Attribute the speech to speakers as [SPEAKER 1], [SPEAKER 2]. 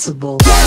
[SPEAKER 1] sensible.